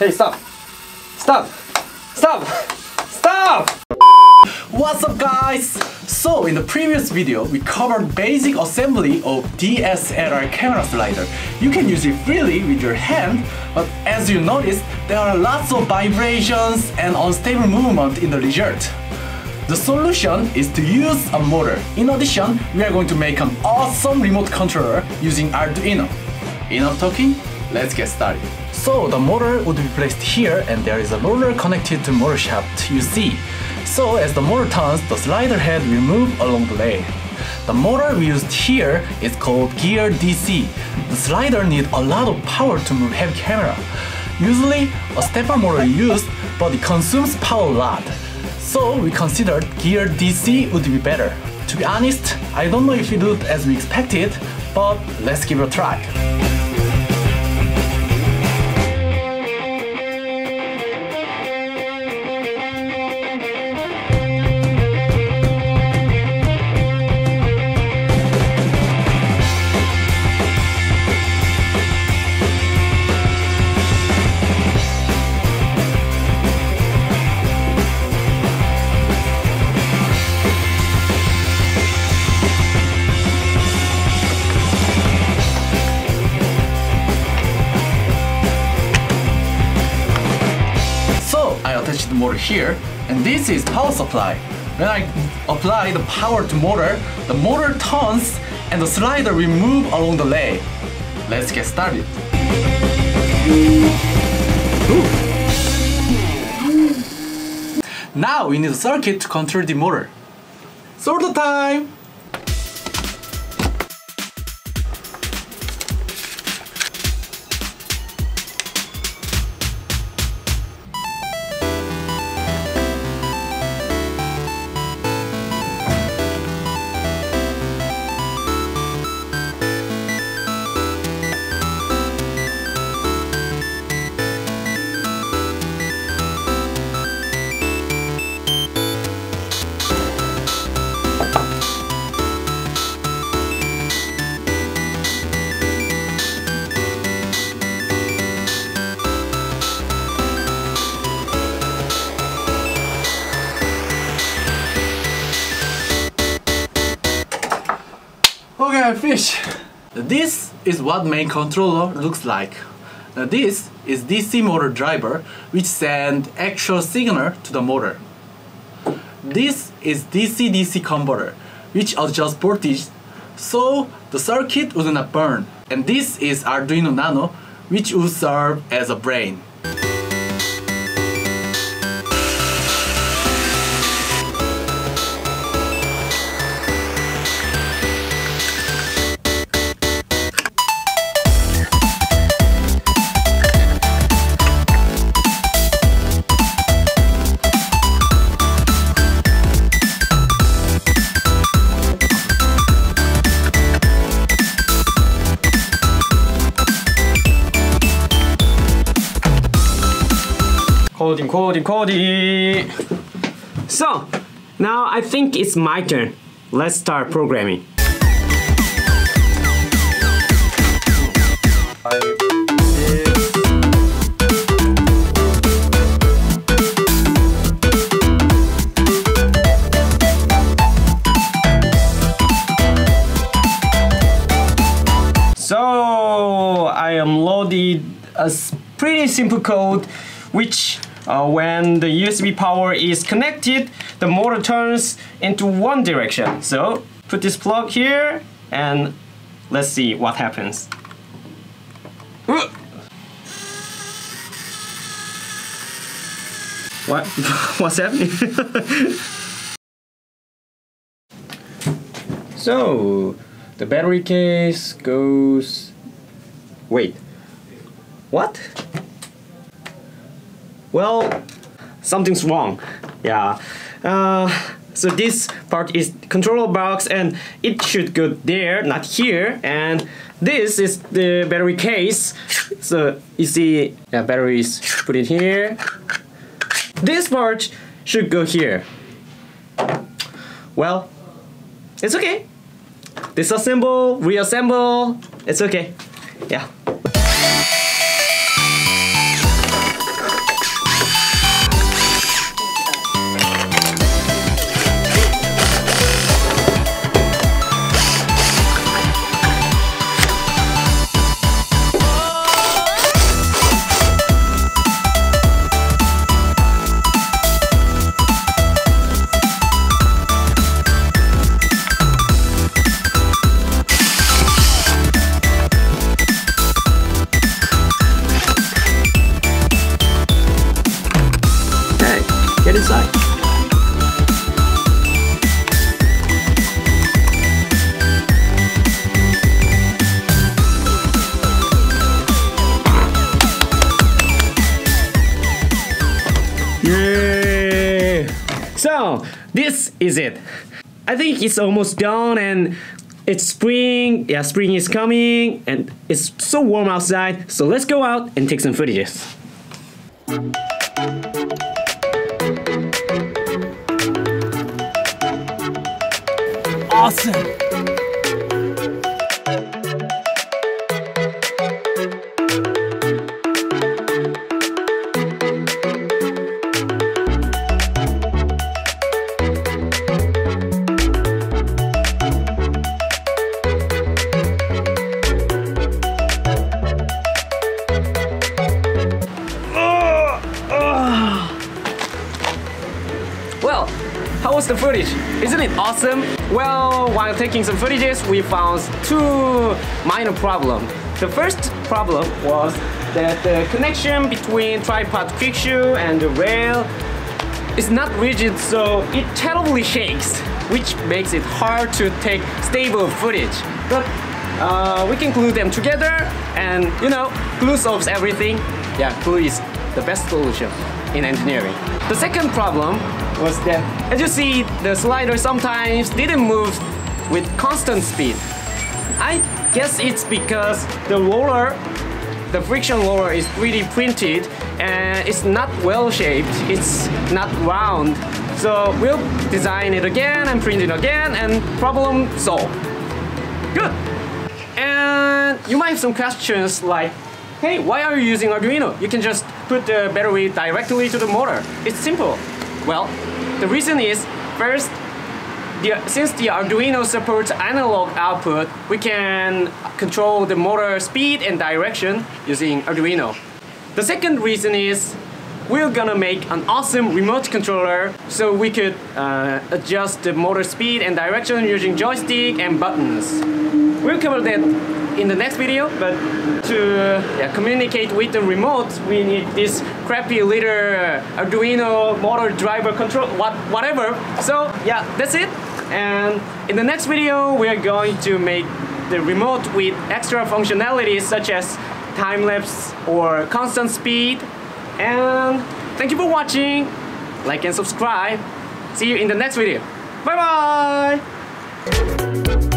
Hey, stop! Stop! Stop! Stop! What's up guys? So in the previous video, we covered basic assembly of DSLR camera slider. You can use it freely with your hand, but as you notice, there are lots of vibrations and unstable movement in the result. The solution is to use a motor. In addition, we are going to make an awesome remote controller using Arduino. Enough talking, let's get started. So the motor would be placed here and there is a roller connected to motor shaft you see. So as the motor turns, the slider head will move along the lane. The motor we used here is called gear DC. The slider needs a lot of power to move heavy camera. Usually, a stepper motor is used, but it consumes power a lot. So we considered gear DC would be better. To be honest, I don't know if it would as we expected, but let's give it a try. Here, and this is power supply. When I apply the power to motor, the motor turns and the slider will move along the lane. Let's get started. Now we need a circuit to control the motor. Sort time! Finished. This is what main controller looks like. This is DC motor driver which send actual signal to the motor. This is DC-DC converter which adjusts voltage so the circuit would not burn. And this is Arduino Nano which would serve as a brain. Coding, coding, coding! So, now I think it's my turn. Let's start programming. So I am loaded a pretty simple code which uh, when the USB power is connected the motor turns into one direction. So put this plug here and let's see what happens. What? What's happening? so the battery case goes. Wait. What? Well, something's wrong. Yeah. Uh, so this part is controller box and it should go there, not here. And this is the battery case. So you see, yeah, batteries put it here. This part should go here. Well, it's okay. Disassemble, reassemble, it's okay. Yeah. This is it. I think it's almost done and it's spring. Yeah, spring is coming and it's so warm outside. So let's go out and take some footages. Awesome! The footage? Isn't it awesome? Well, while taking some footages, we found two minor problems. The first problem was that the connection between tripod quick shoe and the rail is not rigid, so it terribly shakes, which makes it hard to take stable footage. But uh, we can glue them together, and you know, glue solves everything. Yeah, glue is the best solution in engineering. The second problem was that, as you see, the slider sometimes didn't move with constant speed. I guess it's because the roller, the friction roller is 3D printed and it's not well shaped, it's not round. So we'll design it again and print it again and problem solved. Good. And you might have some questions like, hey, why are you using Arduino? You can just put the battery directly to the motor. It's simple. Well, the reason is, first, the, since the Arduino supports analog output, we can control the motor speed and direction using Arduino. The second reason is we're gonna make an awesome remote controller so we could uh, adjust the motor speed and direction using joystick and buttons. We'll cover that in the next video, but to yeah, communicate with the remote, we need this crappy little Arduino motor driver control, what, whatever. So yeah, that's it. And in the next video, we are going to make the remote with extra functionalities such as time lapse or constant speed. And thank you for watching. Like and subscribe. See you in the next video. Bye bye.